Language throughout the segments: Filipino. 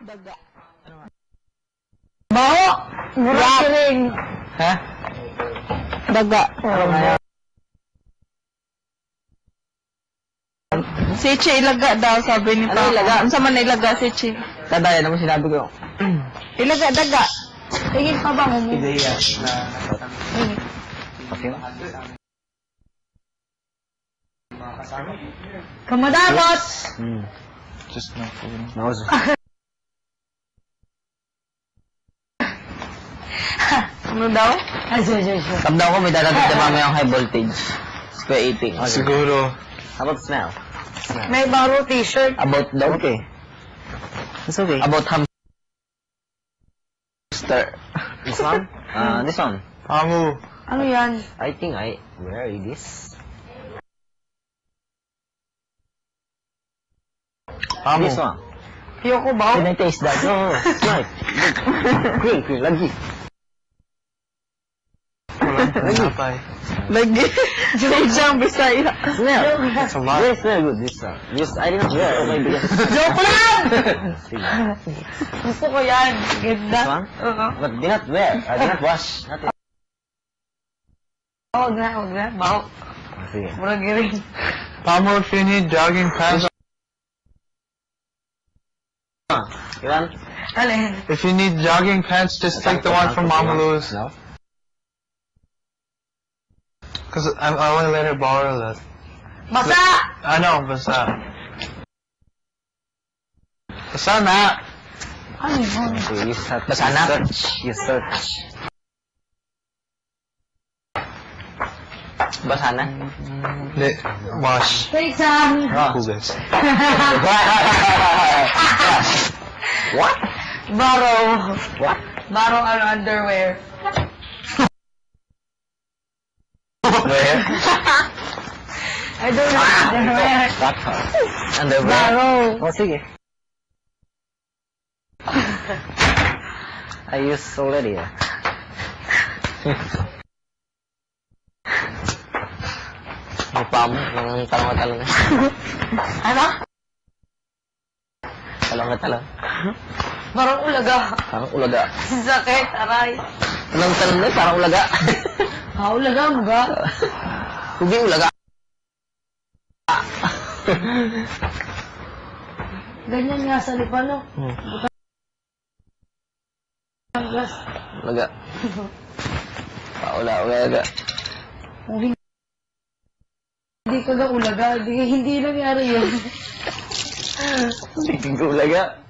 Daga. Baho! Murakiling! Ha? Daga. Ano nga? Si Che ilaga daw, sabi ni Ano Papa. ilaga? Ano sa man ilaga si Che? Kadaya naman sinabi ko. Ilaga, daga. Tingin pa ba mo? Ideya na... Okay. Kamadamot! Hmm. Just no food. Ano daw? Ay, sorry, sorry, sorry. Ko may darating na mamayang high voltage. Square eating. Siguro. How about smell? May baro t-shirt. About dog? Okay. It's okay. About hamster. This one? Uh, this one. Pamu. Ano yan? I think I... Where is this? Pamu. This one. Yoko ba? Can I taste that? No, no. Smell. Green, green. Lagi. Napay. Lagi. Jang Bisaya. Smell. That's a lot. Very smell good. This one. This, I didn't wear. Oh my goodness. Joke lang! Gusto ko yan. Ganda. This one? Oo. But did not wear. I did not wash. Not Huwag na, huwag na. Baho. Sige. Pamu, if you need jogging pants, want? Alin? if you need jogging pants, just take the one from Mama Lou's. No? Cause I, I only let her borrow that. Basa! I know, but it's not that. Ano yun? You search. Basa na? Search. You search. Basa na? Lit. Wash. Take some. Oh. Who's this? What? Baro. What? Baro ano, underwear. Where? I don't know underwear. What? Underwear? Baro. Oh, sige. I use already. ah. Mukha mo, ng talong-talong. Ano? Talong-talong. Barong ulaga. Parang ulaga. Sakit, aray. Anong talong na? Parang ulaga. Ha, ulaga mo ga? Hindi ulaga. Ganyan nga sa lipano. Hmm. Gas. Ulaga. Paula, ulaga. Kung hindi, ka ga ulaga, hindi, hindi nangyari yun. Hindi ko ulaga.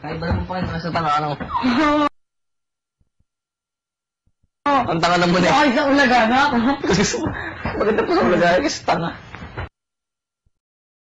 Kahit ba naman pa nasa tanga ano? Ang tanga naman eh. Ay, sa ulaga na. Maganda pa sa ulaga kasi tanga.